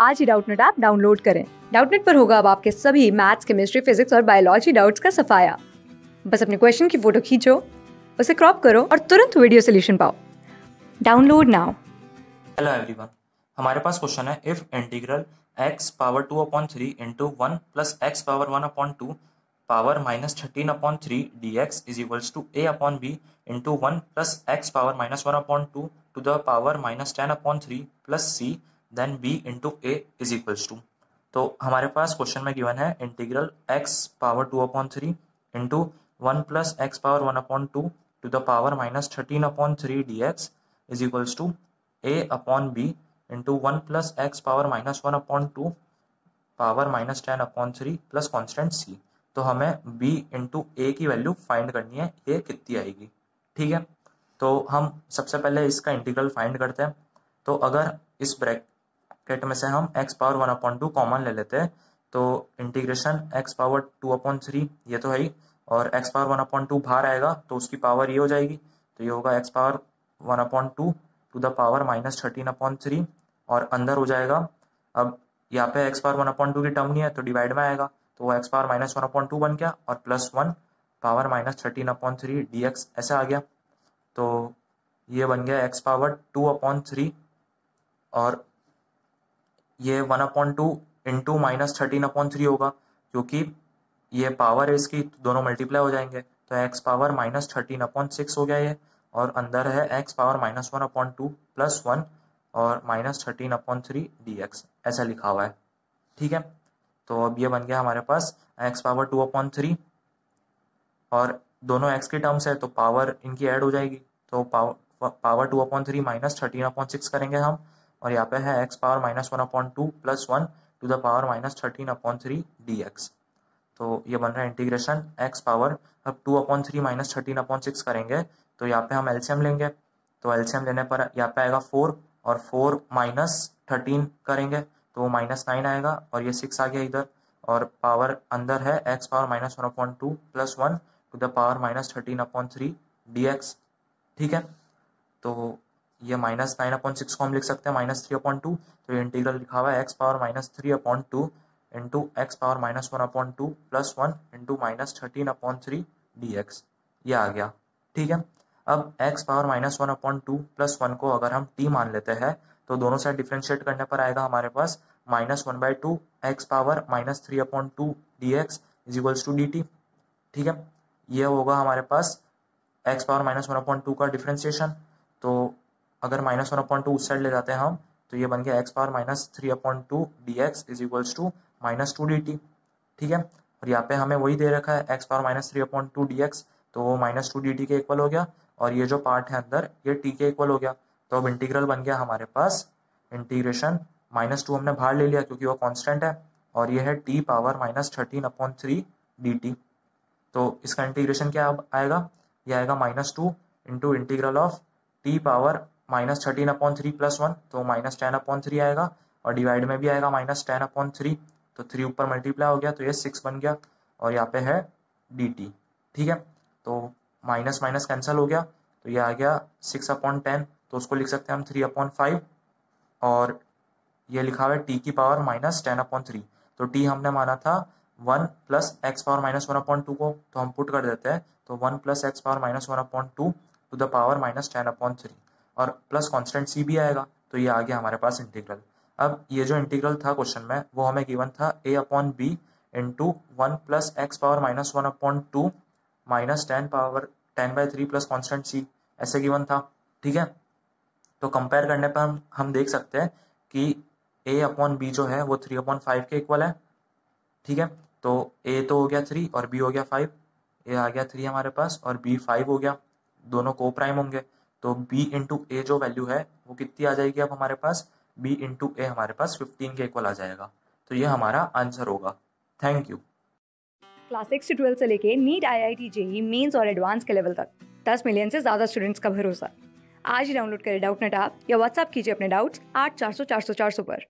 आज ही Doubtnut app download करें। डाउटनेट पर होगा अब आपके सभी मैथ्स, केमिस्ट्री, फिजिक्स और बायोलॉजी डाउट्स का सफाया। बस अपने क्वेश्चन की फ़ोटो खींचो, उसे क्रॉप करो और तुरंत वीडियो सोल्यूशन पाओ। Download now. हेलो एवरीवन हमारे पास क्वेश्चन है if integral x power two upon three into one plus x power one upon two power minus thirteen upon three d x is equals to a upon b into one plus x power minus one upon two to the power minus ten upon three plus c then b into a is equals to तो हमारे पास question में given है integral x power two upon three into one plus x power one upon two to the power minus thirteen upon three d x is equals to a upon b into one plus x power minus one upon two power minus ten upon three plus constant c तो हमें B into ए की value find करनी है ये कितनी आएगी? ठीक है? तो हम सबसे पहले इसका इंटीग्रल फाइंड करते हैं। तो अगर इस ब्रैक ब्रैकेट में से हम x power one upon two common ले लेते हैं। तो integration x power two upon three ये तो है ही। और x power one upon two बाहर आएगा तो उसकी पावर ये हो जाएगी। तो ये होगा x power one upon two to the power minus thirteen upon three और अंदर हो जाएगा। अब यहाँ पे x power one upon two की टर्म नहीं है तो डिवाइड में आएगा। तो वो x power minus one upon two बन गया और plus one power minus thirteen upon three d x ऐसा आ गया। तो ये बन गया x power two upon three और ये one upon two into minus thirteen upon three होगा, क्योंकि ये पावर है इसकी, दोनों मल्टीप्लाई हो जाएँगे। तो x power minus thirteen upon six हो गया ये, और अंदर है x power minus one upon two plus one और minus thirteen upon three d x ऐसा लिखा हुआ है। ठीक है? तो अब ये बन गया हमारे पास x power two upon three और दोनों एक्स की टर्म्स है तो पावर इनकी ऐड हो जाएगी। तो power power two upon three minus thirteen upon six करेंगे हम और यहाँ पे है x power minus one upon two plus one to the power minus thirteen upon three d x तो ये बन रहा है इंटीग्रेशन एक्स पावर अब two upon three minus thirteen upon six करेंगे तो यहाँ पे हम एलसीएम लेंगे। तो एलसीएम लेने पर यहाँ पे आएगा फोर और फोर माइनस थर्टीन करेंगे तो वो माइनस नाइन आएगा और ये सिक्स आ गया इधर। और पावर अंदर है x power minus one upon two plus one to the power minus thirteen upon three d x ठीक है? तो ये माइनस नाइन अपॉइंट सिक्स को हम लिख सकते हैं, माइनस थ्री अपॉइंट टू। तो ये इंटीग्रल लिखा हुआ है, x power minus three upon two into x power minus one upon two plus one into minus thirteen upon three d x ये आ गया, ठीक है? अब x power minus one upon two plus one को अगर हम टी मान लेते हैं तो दोनों साइड डिफ्रेंशिएट करने पर आएगा हमारे पास minus one by two x power minus three upon two d x is equals to d t ठीक है? ये होगा हमारे पास x power minus one upon two का डिफ्रेंशिएशन। तो अगर माइनस वन अपॉइंट टू उस साइड ले जाते हैं हम तो ये बन गया x power minus three upon two d x is equals to minus two d t, ठीक है? और यहाँ पे हमें वही दे रखा है, x power minus three upon two d x तो वो माइनस टू डी टी के इक्वल हो गया। और ये जो पार्ट है अंदर, ये टी के इक्वल हो गया। तो अब इंटीग्रल बन गया हमारे पास इंटीग्रेशन माइनस टू हमने बाहर ले लिया क्योंकि वो कॉन्स्टेंट है। और ये है t power minus thirteen upon three d t. तो इसका इंटीग्रेशन क्या आएगा? ये आएगा minus two into integral of t power minus thirteen upon three plus one तो माइनस टेन अपॉन थ्री आएगा और डिवाइड में भी आएगा माइनस टेन अपॉन थ्री तो थ्री ऊपर मल्टीप्लाई हो गया तो ये सिक्स बन गया और यहाँ पे है डी टी, ठीक है? तो माइनस माइनस कैंसिल हो गया तो ये आ गया सिक्स अपॉन टेन तो उसको लिख सकते हैं हम थ्री अपॉन फाइव और ये लिखा हुआ है टी की power minus ten upon three तो टी हमने माना था one plus x power minus one upon two को तो हम पुट कर देते हैं तो one plus x power minus one upon two to the power minus ten upon three. और प्लस कॉन्स्टेंट सी भी आएगा तो ये आ गया हमारे पास इंटीग्रल अब ये जो इंटीग्रल था क्वेश्चन में, वो हमें गिवन था a upon b into one plus x power minus one upon two minus ten power ten by three plus constant c ऐसे गिवन था, ठीक है? तो कंपेयर करने पर हम हम देख सकते हैं कि ए अपॉन बी जो है, वो थ्री अपॉन फाइव के इक्वल है, ठीक है? तो ए तो हो गया थ्री और बी हो गया फाइव ए आ गया थ्री हमारे पास और बी फाइव हो गया, दोनों को प्राइम होंगे। तो b इंटू ए जो वैल्यू है, वो कितनी आ जाएगी अब हमारे पास? B इंटू ए हमारे पास 15 के इक्वल आ जाएगा। तो ये हमारा आंसर होगा। थैंक यू क्लास सिक्स से ट्वेल्थ से लेके NEET I I T JEE mains और एडवांस के लेवल तक। दस मिलियन से ज़्यादा स्टूडेंट्स का भरोसा। आज ही डाउनलोड करें डाउट नेट आप या व्हाट्सअप कीजिए अपने डाउट्स आठ चार सौ चार सौ चार सौ पर।